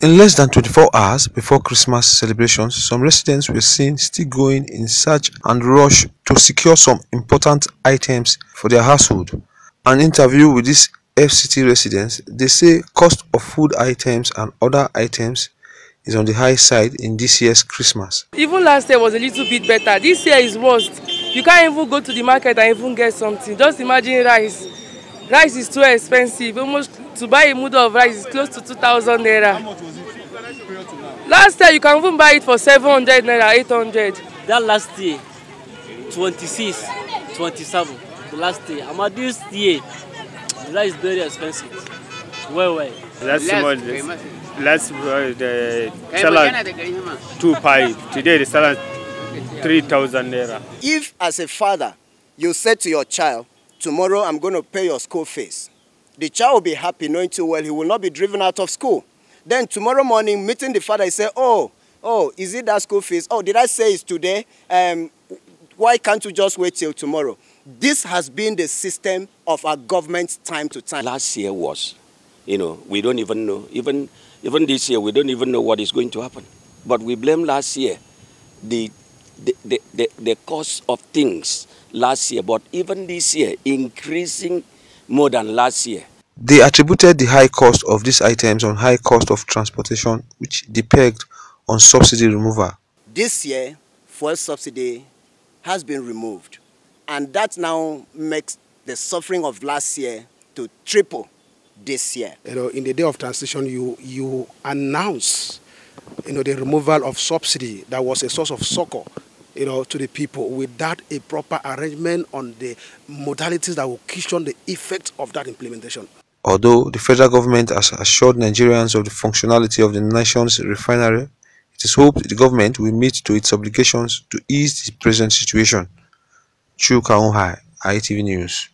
In less than 24 hours before Christmas celebrations, some residents were seen still going in search and rush to secure some important items for their household. An interview with these FCT residents, they say cost of food items and other items is on the high side in this year's Christmas. Even last year was a little bit better. This year is worst. You can't even go to the market and even get something. Just imagine rice. Rice is too expensive. Almost to buy a mood of rice is close to 2,000 naira. How much was it to now? Last year you can even buy it for 700 naira, 800. That last year, 26, 27, the last year. I'm this year, the rice is very expensive. Well, well. Last month, last uh, the salad two five. Today the salad three thousand naira. If as a father you said to your child, tomorrow I'm going to pay your school fees, the child will be happy knowing too well he will not be driven out of school. Then tomorrow morning, meeting the father, he say, oh, oh, is it that school fees? Oh, did I say it's today? Um, why can't you just wait till tomorrow? This has been the system of our government time to time. Last year was, you know, we don't even know. Even, even this year, we don't even know what is going to happen. But we blame last year the, the, the, the, the cost of things last year. But even this year, increasing more than last year. They attributed the high cost of these items on high cost of transportation, which they pegged on subsidy removal. This year, fuel subsidy has been removed, and that now makes the suffering of last year to triple this year. You know, in the day of transition, you you announce, you know, the removal of subsidy that was a source of succor you know, to the people without a proper arrangement on the modalities that will cushion the effect of that implementation. Although the federal government has assured Nigerians of the functionality of the nation's refinery, it is hoped the government will meet to its obligations to ease the present situation. Chu Kaunhai, ITV News.